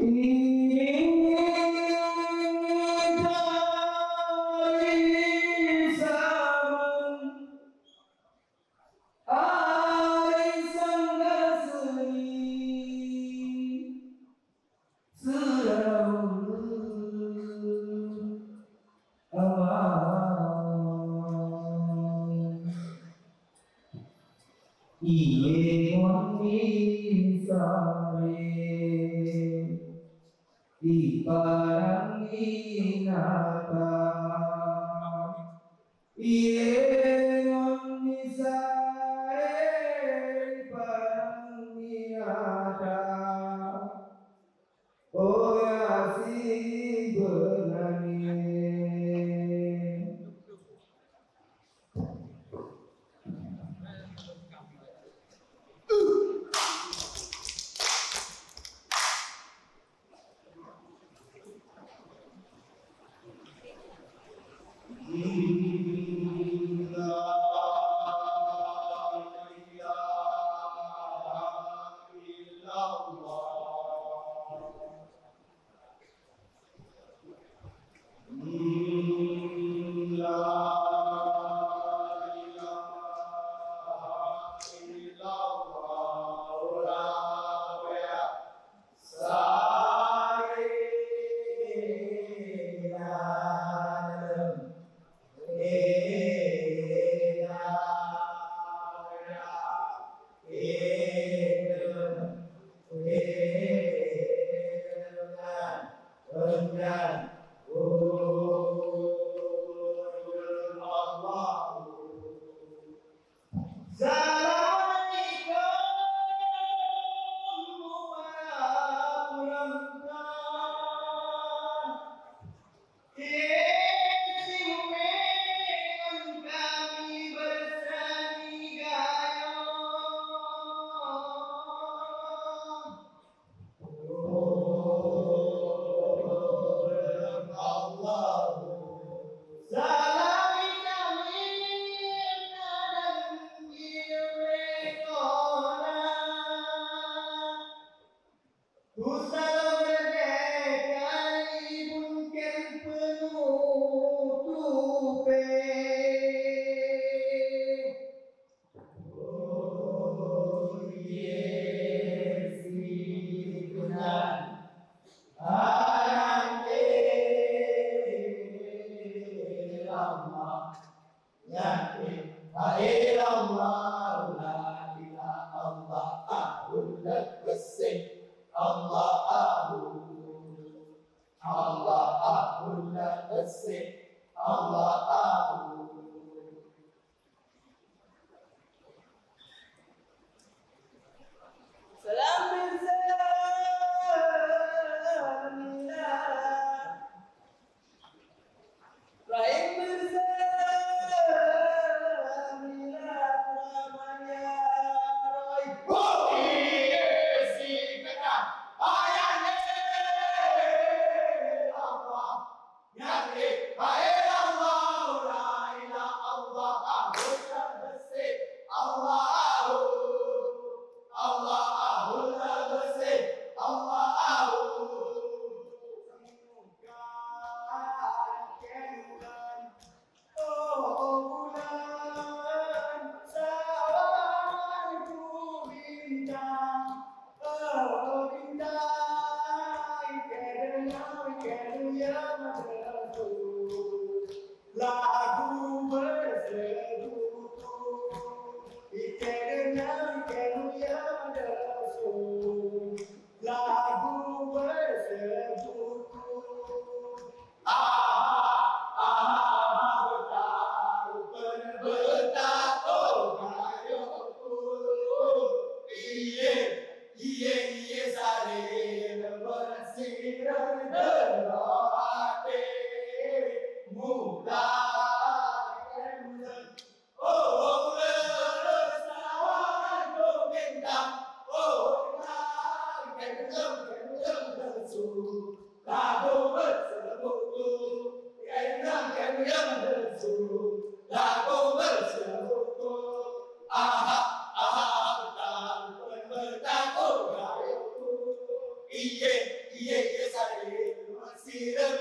E nata Yeah, iye iye iye sare no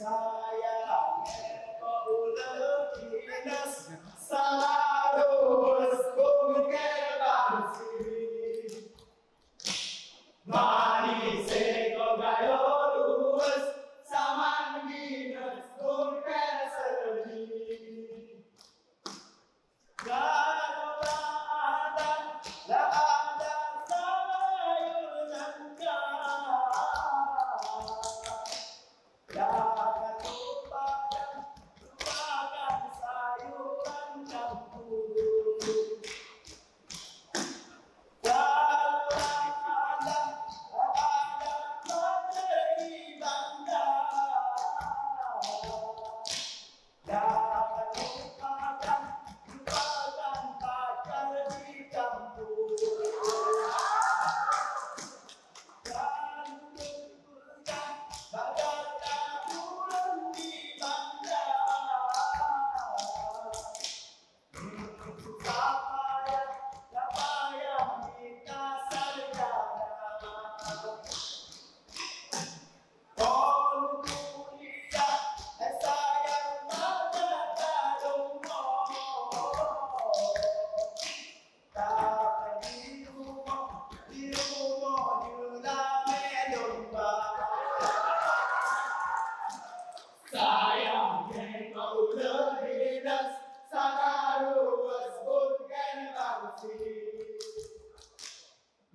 Mani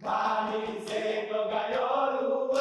Mami, zepo gaiolu,